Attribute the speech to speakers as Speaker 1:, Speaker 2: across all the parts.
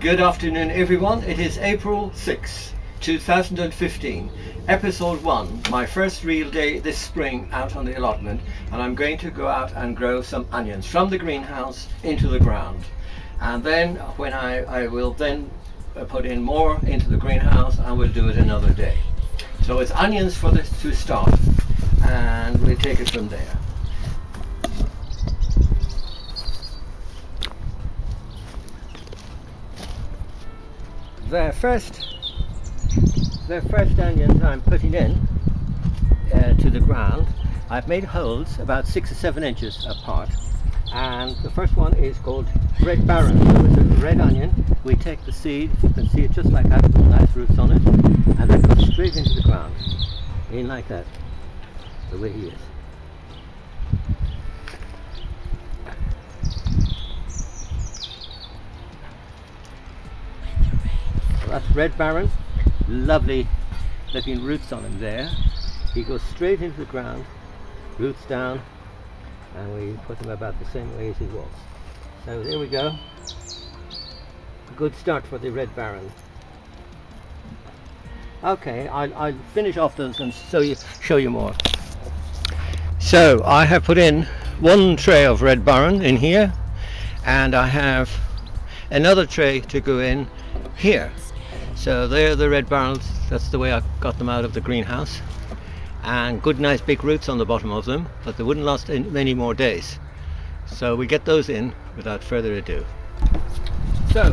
Speaker 1: Good afternoon, everyone. It is April 6, 2015, episode 1, my first real day this spring out on the allotment, and I'm going to go out and grow some onions from the greenhouse into the ground. And then when I, I will then uh, put in more into the greenhouse, I will do it another day. So it's onions for this to start, and we'll take it from there. The first the first onions I'm putting in uh, to the ground I've made holes about six or seven inches apart. And the first one is called red baron. So it's a red onion. We take the seed you can see it just like that with nice roots on it and that goes straight into the ground. In like that the way he is that's Red Baron. Lovely looking roots on him there. He goes straight into the ground, roots down, and we put him about the same way as he was. So there we go. A Good start for the Red Baron. Okay, I'll, I'll finish off those and show you, show you more. So I have put in one tray of Red Baron in here and I have another tray to go in here so they're the red barons, that's the way I got them out of the greenhouse. And good nice big roots on the bottom of them, but they wouldn't last many more days. So we get those in without further ado. So,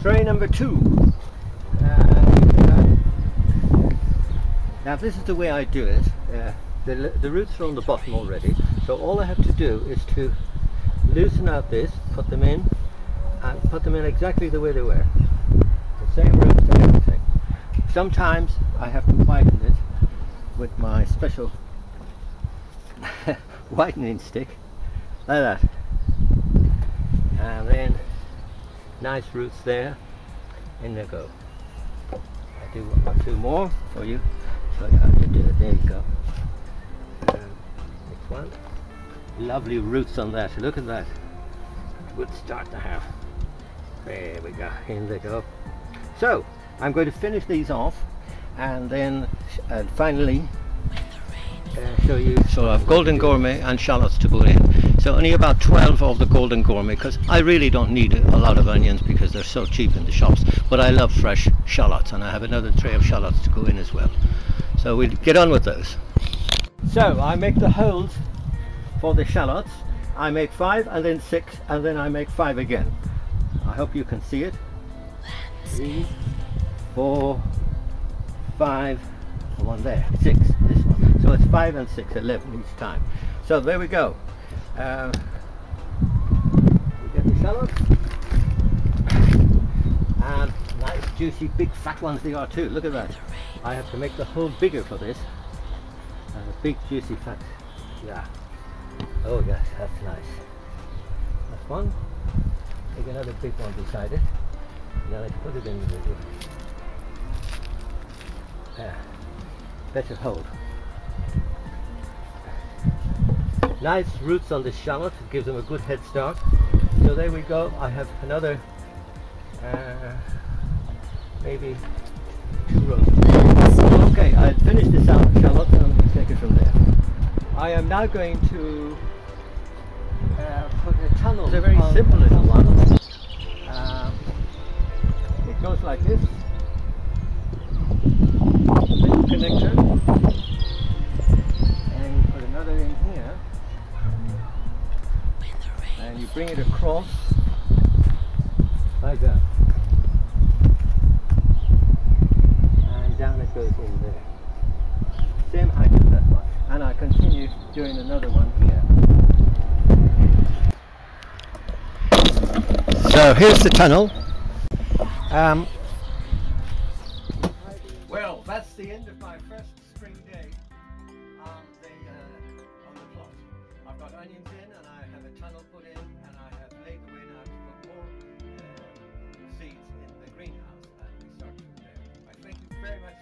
Speaker 1: tray number two. Uh, now this is the way I do it. Uh, the, the roots are on the bottom already, so all I have to do is to loosen out this, put them in, and put them in exactly the way they were same roots and everything. Sometimes I have to whiten it with my special whitening stick, like that. And then nice roots there, in they go. I do one or two more for you, show you how to do it. There you go. next one. Lovely roots on that. Look at that. Good start to have. There we go. In they go. So I'm going to finish these off and then uh, finally uh, show you. So I've golden gourmet and shallots to put in. So only about 12 of the golden gourmet because I really don't need a lot of onions because they're so cheap in the shops. But I love fresh shallots and I have another tray of shallots to go in as well. So we'll get on with those. So I make the holes for the shallots. I make five and then six and then I make five again. I hope you can see it three, four, five, one there, six, this one. So it's five and six, 11 each time. So there we go. Uh, we get the shallots. And nice, juicy, big, fat ones they are too. Look at that. I have to make the hole bigger for this. And a big, juicy, fat. Yeah. Oh yes, that's nice. That's one. Make another big one beside it. Now let's put it in the video. Yeah, better hold. Nice roots on the shallot, it gives them a good head start. So there we go, I have another uh, maybe two rows. Okay, I finished the shallot and I'm going to take it from there. I am now going to uh, put a tunnel. It's a very simple goes like this. Connector. And you put another in here. And you bring it across like that. And down it goes in there. Same height as that one. And I continue doing another one here. So here's the tunnel. Um, well, that's the end of my first spring day um, on the, uh, on the plot. I've got onions in and I have a tunnel put in and I have laid the way now to put more uh, seeds in the greenhouse and we started from there. I thank you very much